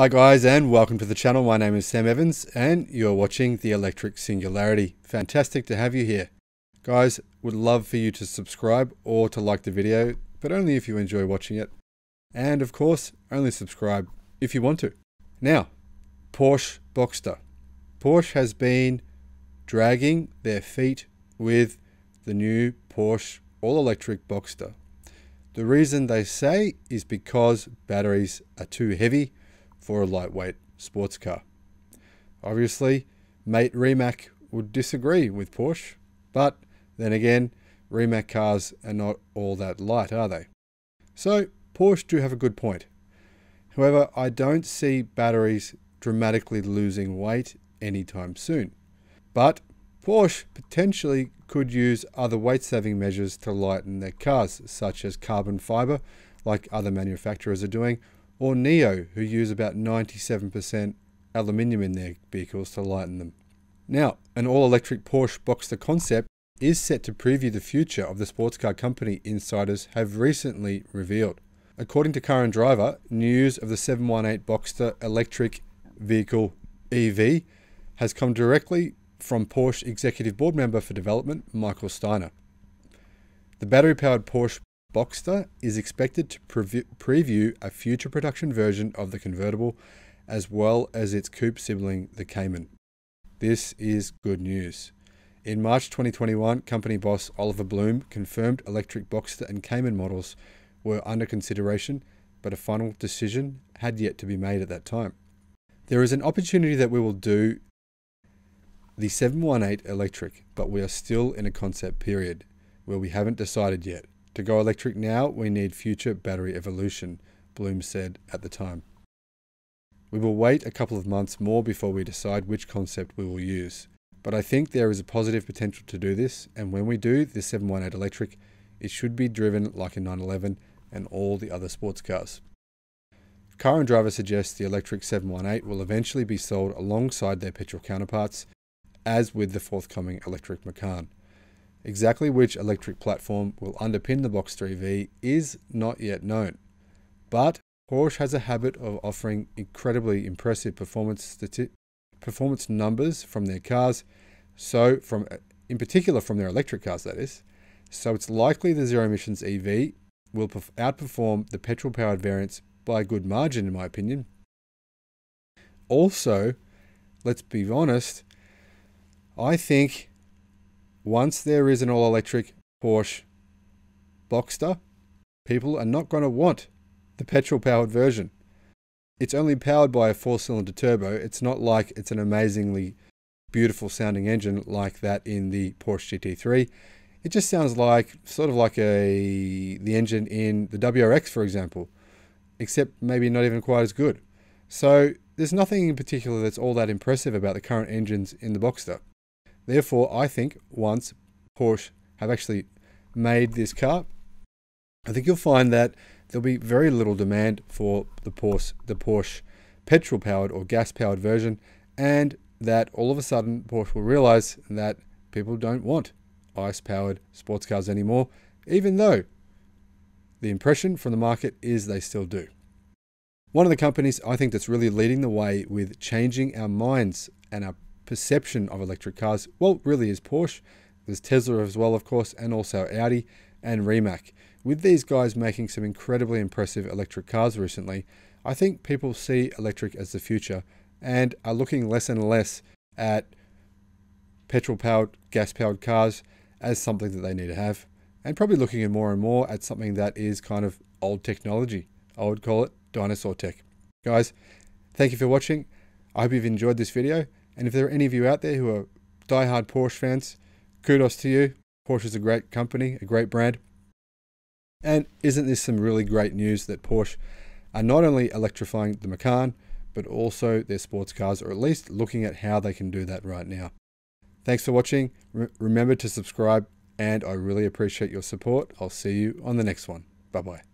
Hi guys and welcome to the channel. My name is Sam Evans and you're watching the Electric Singularity. Fantastic to have you here. Guys, would love for you to subscribe or to like the video, but only if you enjoy watching it. And of course, only subscribe if you want to. Now, Porsche Boxster. Porsche has been dragging their feet with the new Porsche all-electric Boxster. The reason they say is because batteries are too heavy for a lightweight sports car. Obviously, mate Rimac would disagree with Porsche, but then again, Rimac cars are not all that light, are they? So, Porsche do have a good point. However, I don't see batteries dramatically losing weight anytime soon. But Porsche potentially could use other weight saving measures to lighten their cars, such as carbon fiber, like other manufacturers are doing, or NIO, who use about 97% aluminium in their vehicles to lighten them. Now, an all electric Porsche Boxster concept is set to preview the future of the sports car company insiders have recently revealed. According to Car and Driver, news of the 718 Boxster electric vehicle EV has come directly from Porsche Executive Board Member for Development, Michael Steiner. The battery powered Porsche Boxster is expected to preview a future production version of the convertible as well as its coupe sibling, the Cayman. This is good news. In March 2021, company boss Oliver Blume confirmed electric Boxster and Cayman models were under consideration, but a final decision had yet to be made at that time. There is an opportunity that we will do the 718 electric, but we are still in a concept period where we haven't decided yet. To go electric now, we need future battery evolution, Blume said at the time. We will wait a couple of months more before we decide which concept we will use. But I think there is a positive potential to do this, and when we do the 718 electric, it should be driven like a 911 and all the other sports cars. Car and Driver suggests the electric 718 will eventually be sold alongside their petrol counterparts as with the forthcoming electric Macan. Exactly which electric platform will underpin the Boxster EV is not yet known, but Porsche has a habit of offering incredibly impressive performance performance numbers from their cars, so from in particular from their electric cars that is. So it's likely the zero emissions EV will outperform the petrol powered variants by a good margin in my opinion. Also, let's be honest, I think once there is an all electric Porsche Boxster, people are not going to want the petrol powered version. It's only powered by a four cylinder turbo. It's not like it's an amazingly beautiful sounding engine like that in the Porsche GT3. It just sounds like sort of like a the engine in the WRX, for example, except maybe not even quite as good. So there's nothing in particular that's all that impressive about the current engines in the Boxster. Therefore, I think once Porsche have actually made this car, I think you'll find that there'll be very little demand for the Porsche, the Porsche petrol-powered or gas-powered version, and that all of a sudden Porsche will realize that people don't want ICE-powered sports cars anymore, even though the impression from the market is they still do. One of the companies I think that's really leading the way with changing our minds and our perception of electric cars, well, really is Porsche. There's Tesla as well, of course, and also Audi and Rimac. With these guys making some incredibly impressive electric cars recently, I think people see electric as the future and are looking less and less at petrol powered, gas powered cars as something that they need to have, and probably looking more and more at something that is kind of old technology. I would call it dinosaur tech. Guys, thank you for watching. I hope you've enjoyed this video. And if there are any of you out there who are die-hard Porsche fans, kudos to you. Porsche is a great company, a great brand. And isn't this some really great news that Porsche are not only electrifying the Macan, but also their sports cars, or at least looking at how they can do that right now. Thanks for watching. Re remember to subscribe, and I really appreciate your support. I'll see you on the next one. Bye bye.